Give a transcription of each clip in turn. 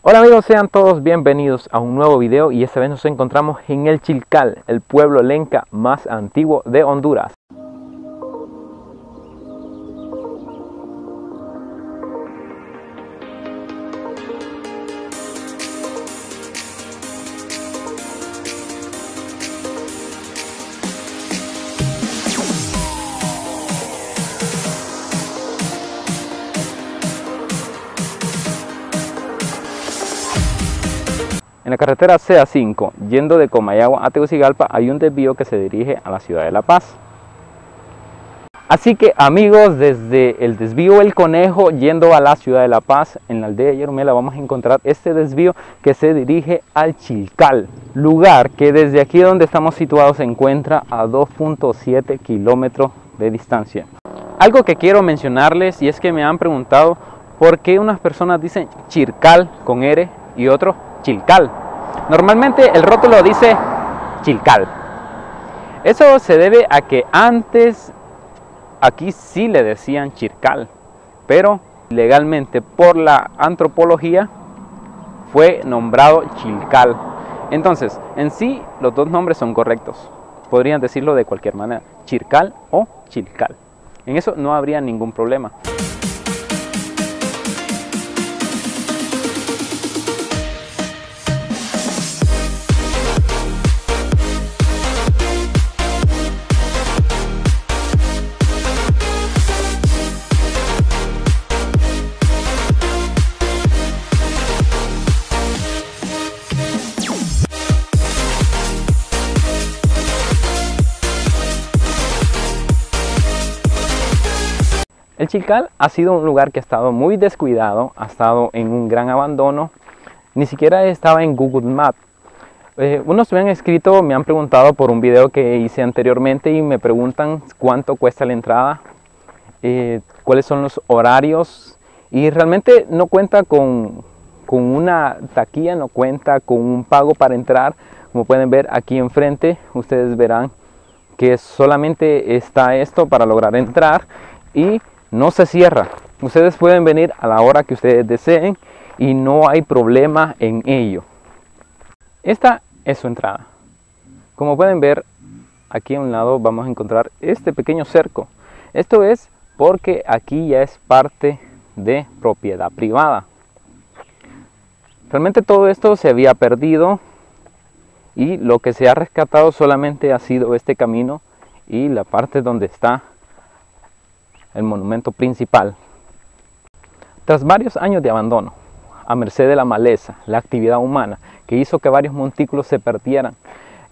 Hola amigos, sean todos bienvenidos a un nuevo video y esta vez nos encontramos en el Chilcal, el pueblo lenca más antiguo de Honduras. Carretera CA5, yendo de Comayagua a Tegucigalpa, hay un desvío que se dirige a la ciudad de La Paz. Así que amigos, desde el desvío El Conejo, yendo a la ciudad de La Paz, en la aldea de Yermela, vamos a encontrar este desvío que se dirige al Chilcal, lugar que desde aquí donde estamos situados se encuentra a 2.7 kilómetros de distancia. Algo que quiero mencionarles y es que me han preguntado por qué unas personas dicen Chircal con R y otros Chilcal. Normalmente el rótulo dice Chilcal. Eso se debe a que antes aquí sí le decían Chircal, pero legalmente por la antropología fue nombrado Chilcal. Entonces, en sí los dos nombres son correctos. Podrían decirlo de cualquier manera, Chircal o Chilcal. En eso no habría ningún problema. El Chilcal ha sido un lugar que ha estado muy descuidado, ha estado en un gran abandono, ni siquiera estaba en Google Maps. Eh, unos me han escrito, me han preguntado por un video que hice anteriormente y me preguntan cuánto cuesta la entrada, eh, cuáles son los horarios y realmente no cuenta con, con una taquilla, no cuenta con un pago para entrar. Como pueden ver aquí enfrente, ustedes verán que solamente está esto para lograr entrar y no se cierra. Ustedes pueden venir a la hora que ustedes deseen y no hay problema en ello. Esta es su entrada. Como pueden ver, aquí a un lado vamos a encontrar este pequeño cerco. Esto es porque aquí ya es parte de propiedad privada. Realmente todo esto se había perdido y lo que se ha rescatado solamente ha sido este camino y la parte donde está el monumento principal. Tras varios años de abandono, a merced de la maleza, la actividad humana, que hizo que varios montículos se perdieran,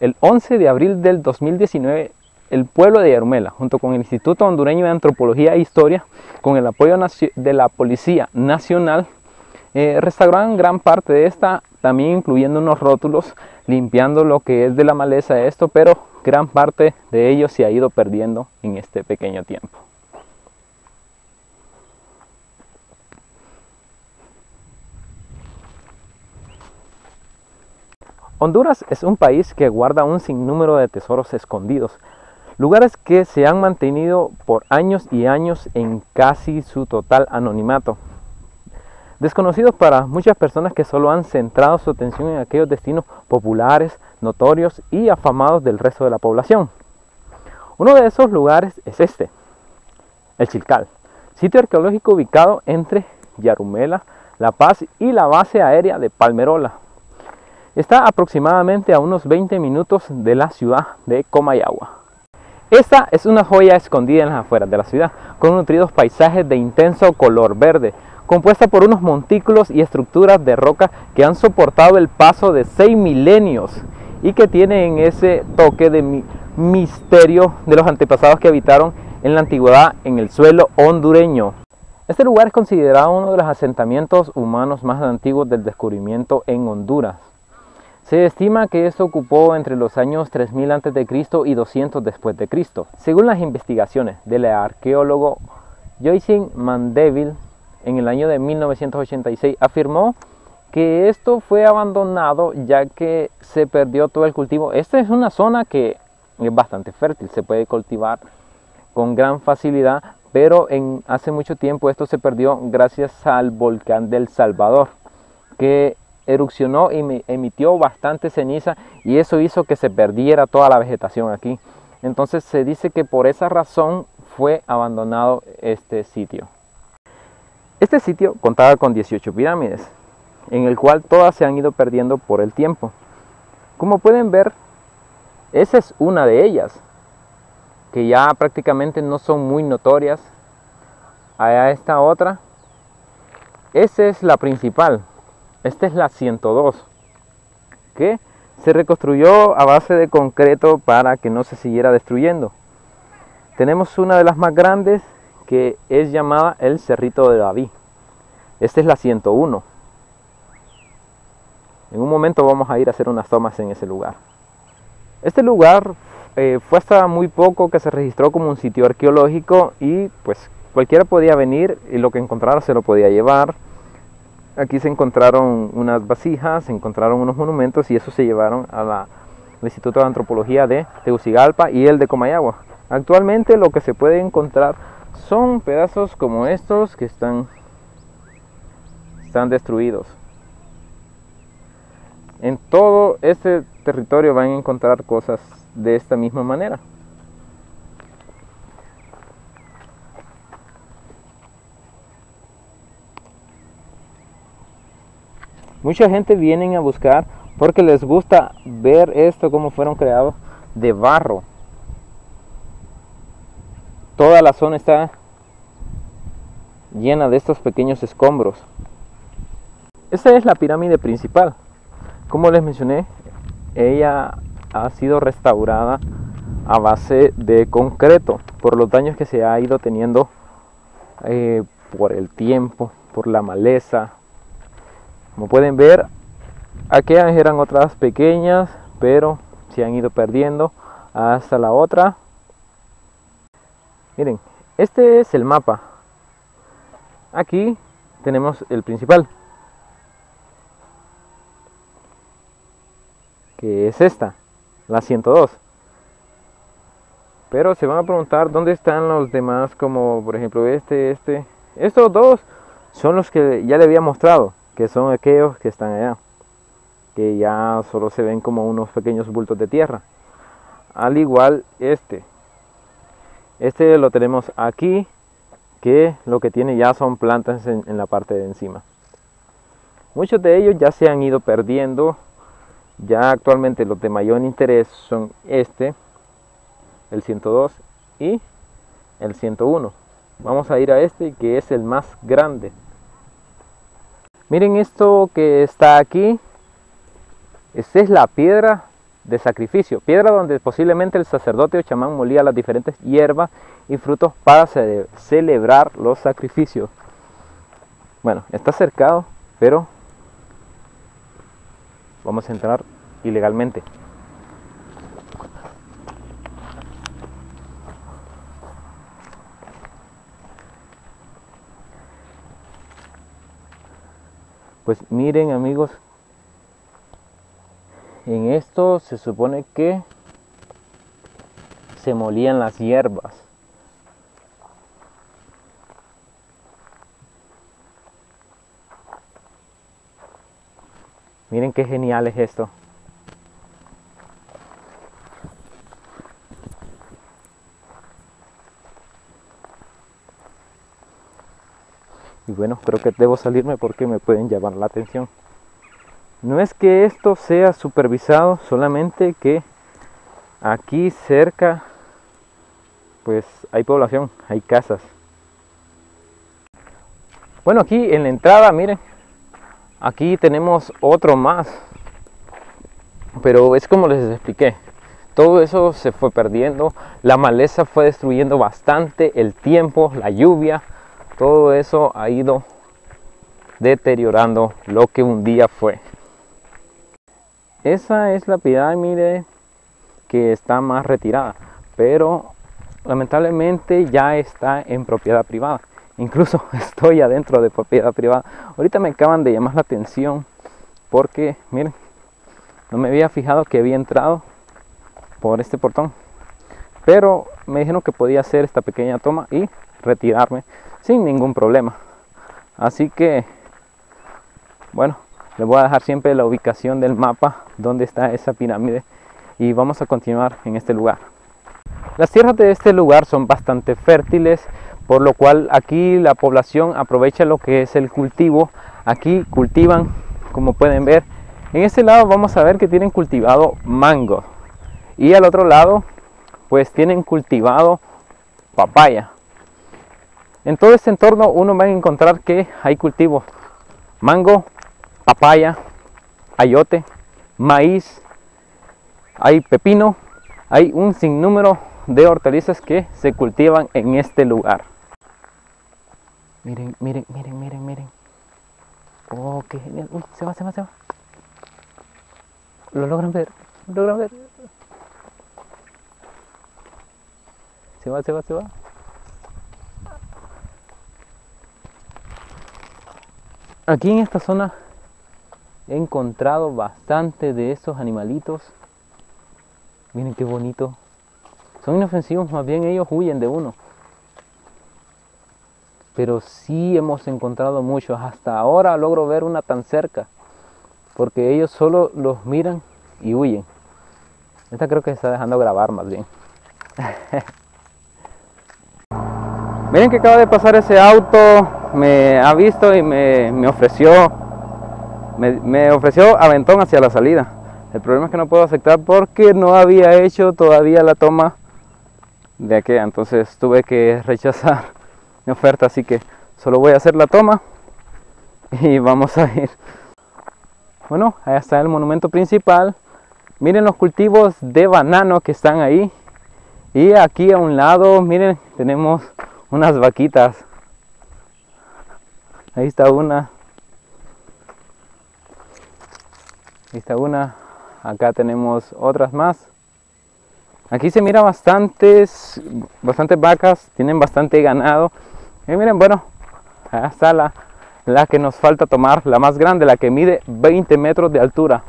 el 11 de abril del 2019, el pueblo de Yarumela, junto con el Instituto Hondureño de Antropología e Historia, con el apoyo de la Policía Nacional, eh, restauraron gran parte de esta, también incluyendo unos rótulos, limpiando lo que es de la maleza esto, pero gran parte de ello se ha ido perdiendo en este pequeño tiempo. Honduras es un país que guarda un sinnúmero de tesoros escondidos, lugares que se han mantenido por años y años en casi su total anonimato. Desconocidos para muchas personas que solo han centrado su atención en aquellos destinos populares, notorios y afamados del resto de la población. Uno de esos lugares es este, el Chilcal, sitio arqueológico ubicado entre Yarumela, La Paz y la base aérea de Palmerola, Está aproximadamente a unos 20 minutos de la ciudad de Comayagua. Esta es una joya escondida en las afueras de la ciudad, con nutridos paisajes de intenso color verde, compuesta por unos montículos y estructuras de roca que han soportado el paso de seis milenios y que tienen ese toque de misterio de los antepasados que habitaron en la antigüedad en el suelo hondureño. Este lugar es considerado uno de los asentamientos humanos más antiguos del descubrimiento en Honduras. Se estima que esto ocupó entre los años 3000 a.C. y 200 después de Cristo. Según las investigaciones del arqueólogo Joyce Mandeville, en el año de 1986 afirmó que esto fue abandonado ya que se perdió todo el cultivo. Esta es una zona que es bastante fértil, se puede cultivar con gran facilidad, pero en hace mucho tiempo esto se perdió gracias al volcán del Salvador que erupcionó y emitió bastante ceniza y eso hizo que se perdiera toda la vegetación aquí. Entonces se dice que por esa razón fue abandonado este sitio. Este sitio contaba con 18 pirámides, en el cual todas se han ido perdiendo por el tiempo. Como pueden ver, esa es una de ellas, que ya prácticamente no son muy notorias. Allá esta otra. Esa es la principal. Esta es la 102, que se reconstruyó a base de concreto para que no se siguiera destruyendo. Tenemos una de las más grandes que es llamada el Cerrito de David. Esta es la 101. En un momento vamos a ir a hacer unas tomas en ese lugar. Este lugar eh, fue hasta muy poco que se registró como un sitio arqueológico y pues cualquiera podía venir y lo que encontrara se lo podía llevar. Aquí se encontraron unas vasijas, se encontraron unos monumentos y eso se llevaron al Instituto de Antropología de Tegucigalpa y el de Comayagua. Actualmente lo que se puede encontrar son pedazos como estos que están, están destruidos. En todo este territorio van a encontrar cosas de esta misma manera. Mucha gente viene a buscar porque les gusta ver esto, cómo fueron creados de barro toda la zona está llena de estos pequeños escombros. Esta es la pirámide principal. Como les mencioné, ella ha sido restaurada a base de concreto por los daños que se ha ido teniendo eh, por el tiempo, por la maleza. Como pueden ver, aquellas eran otras pequeñas, pero se han ido perdiendo hasta la otra Miren, este es el mapa. Aquí tenemos el principal. Que es esta, la 102. Pero se van a preguntar dónde están los demás, como por ejemplo este, este. Estos dos son los que ya le había mostrado, que son aquellos que están allá. Que ya solo se ven como unos pequeños bultos de tierra. Al igual este, este lo tenemos aquí, que lo que tiene ya son plantas en, la parte de encima. Muchos de ellos ya se han ido perdiendo. Ya actualmente los de mayor interés son este, el 102 y el 101. Vamos a ir a este que es el más grande. Miren esto que está aquí. Esta es la piedra de sacrificio, piedra donde posiblemente el sacerdote o chamán molía las diferentes hierbas y frutos para celebrar los sacrificios. Bueno, está cercado, pero vamos a entrar ilegalmente. Pues miren amigos en esto se supone que se molían las hierbas. Miren qué genial es esto. Y bueno, creo que debo salirme porque me pueden llamar la atención. No es que esto sea supervisado, solamente que aquí cerca pues hay población, hay casas. Bueno, aquí en la entrada, miren, aquí tenemos otro más. Pero es como les expliqué, todo eso se fue perdiendo, la maleza fue destruyendo bastante, el tiempo, la lluvia, todo eso ha ido deteriorando lo que un día fue. Esa es la pirámide que está más retirada, pero lamentablemente ya está en propiedad privada. Incluso estoy adentro de propiedad privada. Ahorita me acaban de llamar la atención porque, miren, no me había fijado que había entrado por este portón. Pero me dijeron que podía hacer esta pequeña toma y retirarme sin ningún problema. Así que, bueno, Les voy a dejar siempre la ubicación del mapa donde está esa pirámide y vamos a continuar en este lugar. Las tierras de este lugar son bastante fértiles, por lo cual aquí la población aprovecha lo que es el cultivo. Aquí cultivan, como pueden ver, en este lado vamos a ver que tienen cultivado mango y al otro lado pues tienen cultivado papaya. En todo este entorno uno va a encontrar que hay cultivos mango, papaya, ayote, maíz, hay pepino, hay un sinnúmero de hortalizas que se cultivan en este lugar. Miren, miren, miren, miren, miren. Oh, qué genial. Uy, se va, se va, se va. Lo logran ver, lo logran ver. Se va, se va, se va. Aquí en esta zona he encontrado bastante de esos animalitos. Miren qué bonito. Son inofensivos, más bien ellos huyen de uno. Pero sí hemos encontrado muchos. Hasta ahora logro ver una tan cerca. Porque ellos solo los miran y huyen. Esta creo que se está dejando grabar más bien. Miren que acaba de pasar ese auto. Me ha visto y me, me ofreció me, ofreció aventón hacia la salida. El problema es que no puedo aceptar porque no había hecho todavía la toma de aquella. Entonces tuve que rechazar mi oferta. Así que solo voy a hacer la toma y vamos a ir. Bueno, ahí está el monumento principal. Miren los cultivos de banano que están ahí. Y aquí a un lado, miren, tenemos unas vaquitas. Ahí está una. Ahí está una. Acá tenemos otras más. Aquí se mira bastantes, bastantes vacas, tienen bastante ganado. Y miren, bueno, acá está la, la que nos falta tomar, la más grande, la que mide 20 metros de altura.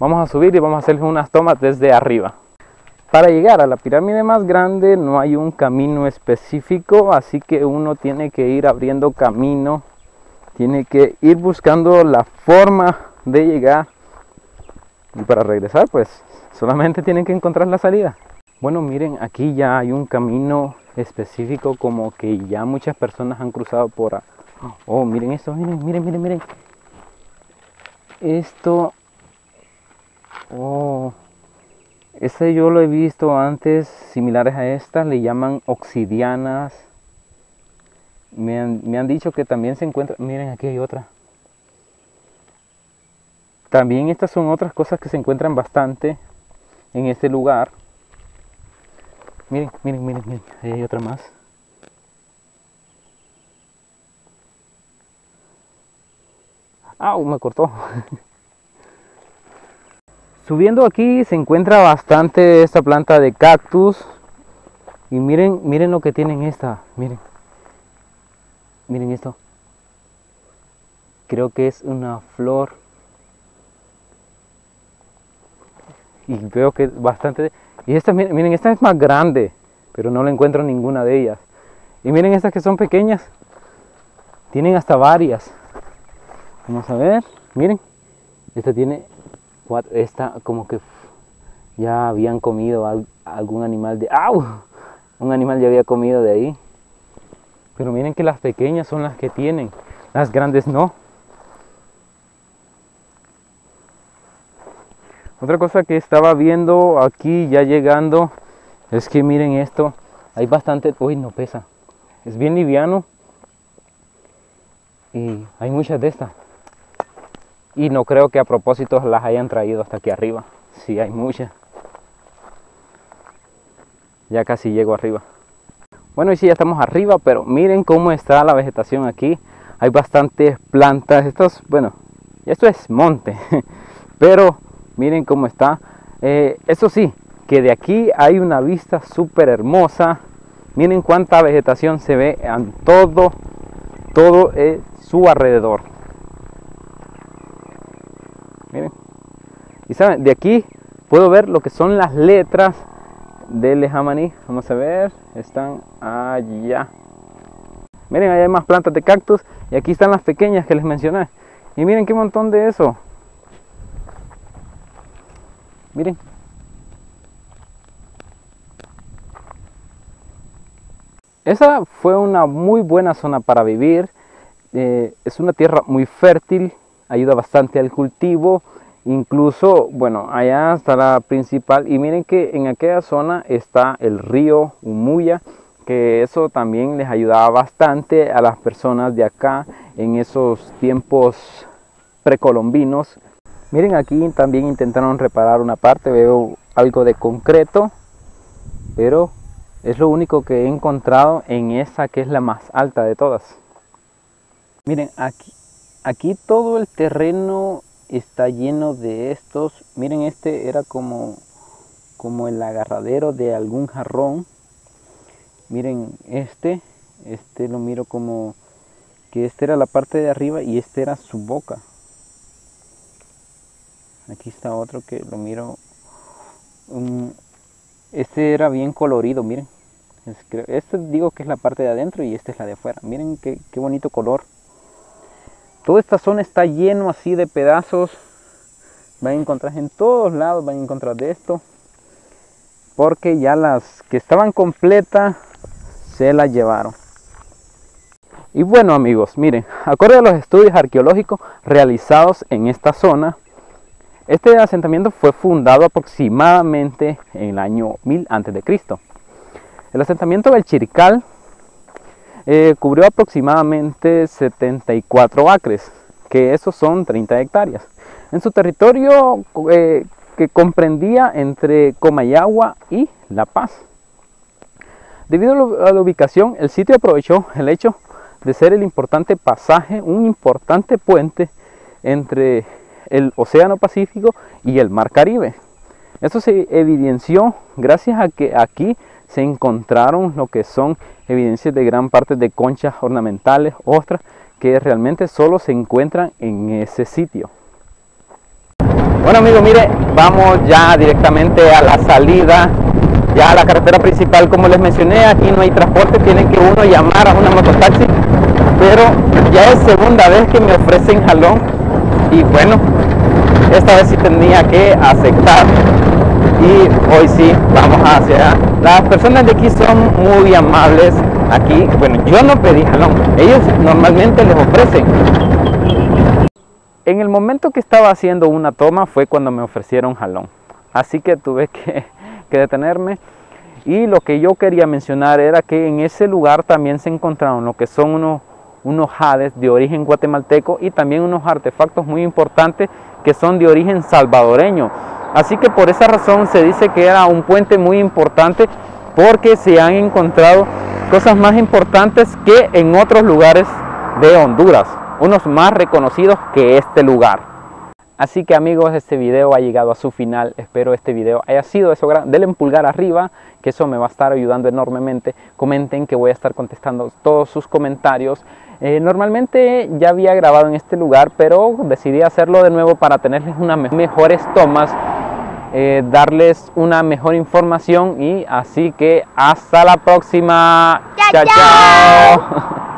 Vamos a subir y vamos a hacer unas tomas desde arriba. Para llegar a la pirámide más grande no hay un camino específico, así que uno tiene que ir abriendo camino, tiene que ir buscando la forma de llegar y para regresar pues solamente tienen que encontrar la salida. Bueno miren aquí ya hay un camino específico como que ya muchas personas han cruzado por... Oh miren esto, miren, miren, miren, miren. Esto... Oh este yo lo he visto antes, similares a estas, le llaman obsidianas. Me han, dicho que también se encuentra, miren aquí hay otra. También estas son otras cosas que se encuentran bastante en este lugar. Miren, miren, miren, miren, ahí hay otra más. ¡Au! Me cortó. Subiendo aquí se encuentra bastante esta planta de cactus. Y miren, miren lo que tienen esta. Miren. Miren esto. Creo que es una flor. Y veo que es bastante... Y esta, miren, esta es más grande. Pero no la encuentro ninguna de ellas. Y miren estas que son pequeñas. Tienen hasta varias. Vamos a ver. Miren. Esta tiene esta como que ya habían comido algún animal de ¡au! un animal ya había comido de ahí pero miren que las pequeñas son las que tienen las grandes no otra cosa que estaba viendo aquí ya llegando es que miren esto hay bastante uy no pesa es bien liviano y hay muchas de estas y no creo que a propósito las hayan traído hasta aquí arriba. Sí, hay muchas. Ya casi llego arriba. Bueno, y sí, ya estamos arriba, pero miren cómo está la vegetación aquí. Hay bastantes plantas. Estos, bueno, esto es monte. Pero miren cómo está. Eh, eso sí, que de aquí hay una vista súper hermosa. Miren cuánta vegetación se ve en todo, todo su alrededor. Miren. Y saben, de aquí puedo ver lo que son las letras del lejamaní. Vamos a ver, están allá. Miren, allá hay más plantas de cactus y aquí están las pequeñas que les mencioné. Y miren qué montón de eso. Miren. Esa fue una muy buena zona para vivir. Eh, es una tierra muy fértil, ayuda bastante al cultivo. Incluso, bueno, allá está la principal. Y miren que en aquella zona está el río Umuya, que eso también les ayudaba bastante a las personas de acá en esos tiempos precolombinos. Miren aquí también intentaron reparar una parte, veo algo de concreto, pero es lo único que he encontrado en esa que es la más alta de todas. Miren, aquí, aquí todo el terreno está lleno de estos. Miren, este era como, como el agarradero de algún jarrón. Miren, este, este lo miro como que este era la parte de arriba y este era su boca. Aquí está otro que lo miro. este era bien colorido, miren. Este digo que es la parte de adentro y este es la de afuera. Miren qué, qué bonito color. Toda esta zona está lleno así de pedazos. Van a encontrar en todos lados, van a encontrar de esto. Porque ya las que estaban completas se las llevaron. Y bueno amigos, miren, acorde a los estudios arqueológicos realizados en esta zona, este asentamiento fue fundado aproximadamente en el año 1000 a.C. El asentamiento del Chirical eh, cubrió aproximadamente 74 acres, que esos son 30 hectáreas. En su territorio eh, que comprendía entre Comayagua y La Paz. Debido a la ubicación, el sitio aprovechó el hecho de ser el importante pasaje, un importante puente entre el Océano Pacífico y el Mar Caribe. Eso se evidenció gracias a que aquí se encontraron lo que son evidencias de gran parte de conchas ornamentales, ostras, que realmente solo se encuentran en ese sitio. Bueno amigos, mire, vamos ya directamente a la salida, ya a la carretera principal, como les mencioné, aquí no hay transporte, tienen que uno llamar a una mototaxi, pero ya es segunda vez que me ofrecen jalón y bueno, esta vez sí tenía que aceptar y hoy sí vamos hacia las personas de aquí son muy amables aquí. Bueno yo no pedí jalón ellos normalmente les ofrecen. En el momento que estaba haciendo una toma fue cuando me ofrecieron jalón. Así que tuve que, detenerme. Y lo que yo quería mencionar era que en ese lugar también se encontraron lo que son unos unos jades de origen guatemalteco y también unos artefactos muy importantes que son de origen salvadoreño. Así que por esa razón se dice que era un puente muy importante porque se han encontrado cosas más importantes que en otros lugares de Honduras, unos más reconocidos que este lugar. Así que amigos, este video ha llegado a su final. Espero este video haya sido gran. Denle un pulgar arriba, que eso me va a estar ayudando enormemente. Comenten que voy a estar contestando todos sus comentarios. Eh, normalmente ya había grabado en este lugar, pero decidí hacerlo de nuevo para tenerles unas mejores tomas, eh, darles una mejor información y así que hasta la próxima. chao. chao.